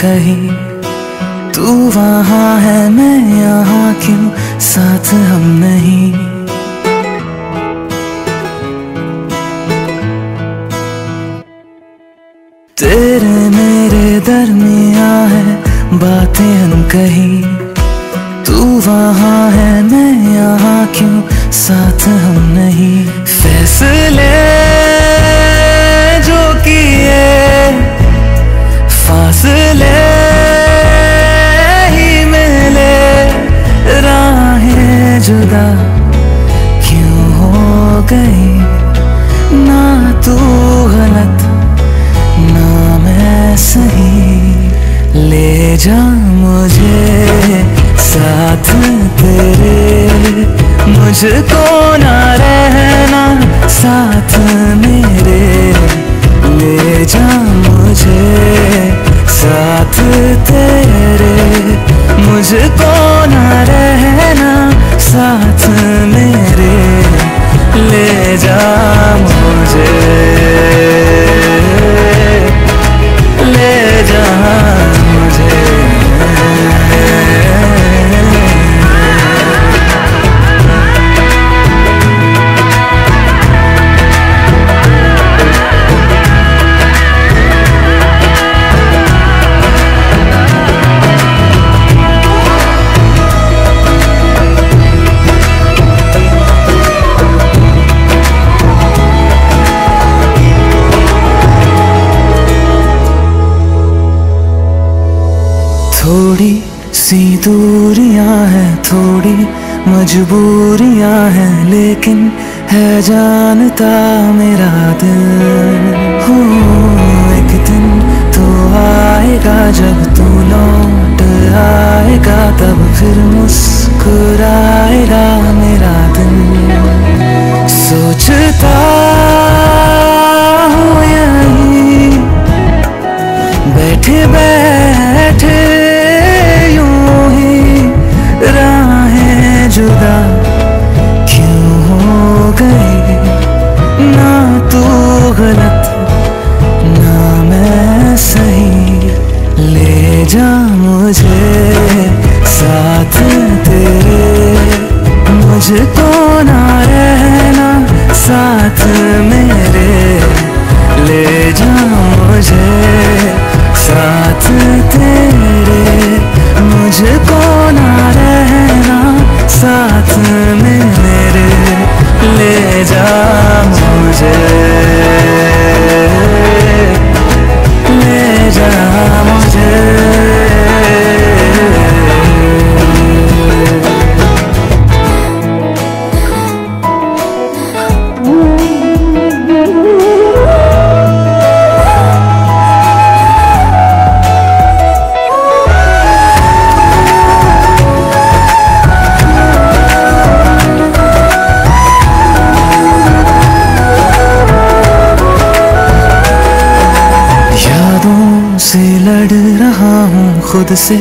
कहीं, तू वहाँ है, मैं यहाँ क्यों? साथ हम नहीं। तेरे मेरे दरमिया है, बातें अनकही तू वहाँ है, मैं यहाँ क्यों? साथ हम नहीं। फैसले गई ना तू गलत, ना मैं सही। ले जा मुझे साथ तेरे। मुझको ना रहना साथ मेरे। ले जा मुझे साथ तेरे। मुझको ना रहना साथ मेरे। ले जा थोड़ी सी दूरियाँ हैं, थोड़ी मजबूरियाँ हैं, लेकिन है जानता मेरा दिल। हो, एक दिन तो आएगा, जब तू लौट आएगा, तब फिर मुस्कुराएगा मेरा दिल। सोचता जा मुझे। से लड़ रहा हूँ, खुद से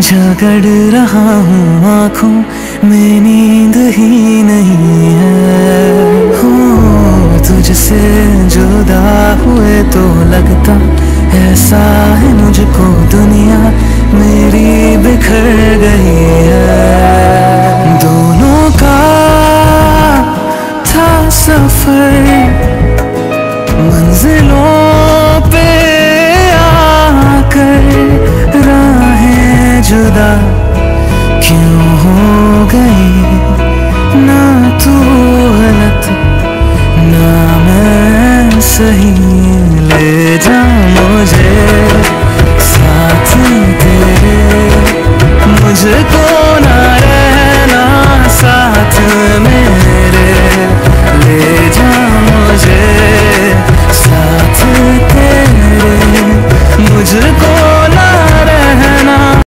झगड़ रहा हूँ, आँखों में नींद ही नहीं है। हो, तुझसे जुदा हुए तो लगता ऐसा है मुझको सही ले जा मुझे साथ